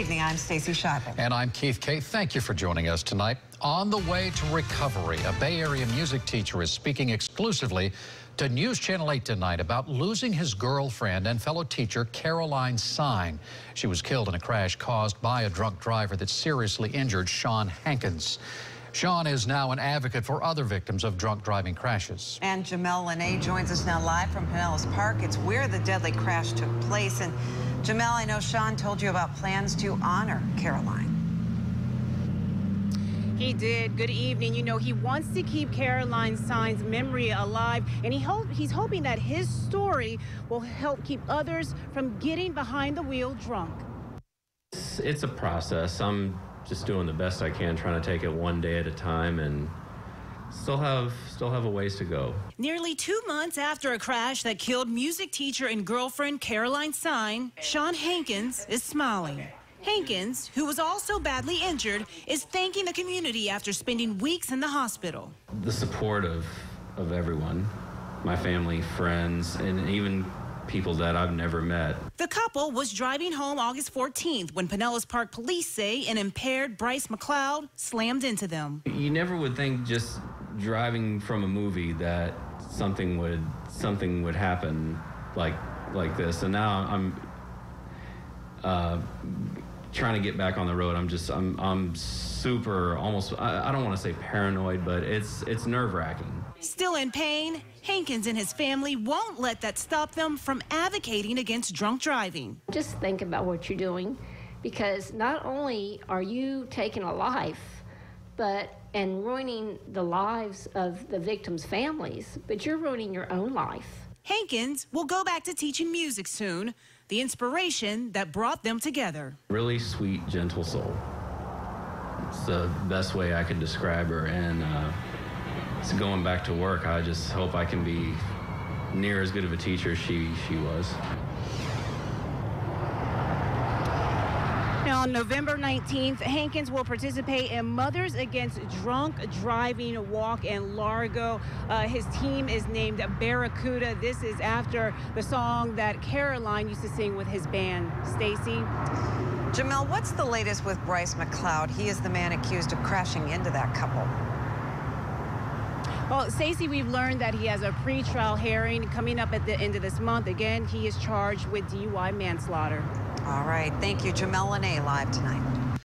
evening. I'm Stacy Scheible. And I'm Keith Kay. Thank you for joining us tonight. On the way to recovery, a Bay Area music teacher is speaking exclusively to News Channel 8 tonight about losing his girlfriend and fellow teacher, Caroline Sine. She was killed in a crash caused by a drunk driver that seriously injured Sean Hankins. Sean is now an advocate for other victims of drunk driving crashes. And Jamel Lanee joins us now live from Pinellas Park. It's where the deadly crash took place. And Jamel, I know Sean told you about plans to honor Caroline. He did. Good evening. You know, he wants to keep Caroline Sine's memory alive, and he hope, he's hoping that his story will help keep others from getting behind the wheel drunk. It's, it's a process. I'm just doing the best I can, trying to take it one day at a time, and still have still have a ways to go. Nearly two months after a crash that killed music teacher and girlfriend Caroline Sine, Sean Hankins is smiling. Hankins, who was also badly injured, is thanking the community after spending weeks in the hospital. The support of of everyone, my family, friends, and even people that I've never met. The couple was driving home August 14th when Pinellas Park police say an impaired Bryce McLeod slammed into them. You never would think just driving from a movie that something would something would happen like like this, and now I'm uh, trying to get back on the road. I'm just I'm I'm super almost I, I don't want to say paranoid, but it's it's nerve wracking. Still in pain, Hankins and his family won't let that stop them from advocating against drunk driving. Just think about what you're doing because not only are you taking a life, but and ruining the lives of the victims' families, but you're ruining your own life. Hankins will go back to teaching music soon, the inspiration that brought them together. Really sweet, gentle soul. It's the best way I could describe her. And uh, so going back to work, I just hope I can be near as good of a teacher as she, she was. Now, on November 19th, Hankins will participate in Mothers Against Drunk Driving Walk in Largo. Uh, his team is named Barracuda. This is after the song that Caroline used to sing with his band. Stacy? Jamel, what's the latest with Bryce McLeod? He is the man accused of crashing into that couple. Well, Stacey, we've learned that he has a pre-trial hearing coming up at the end of this month. Again, he is charged with DUI manslaughter. All right. Thank you, Jamel Lanee, live tonight.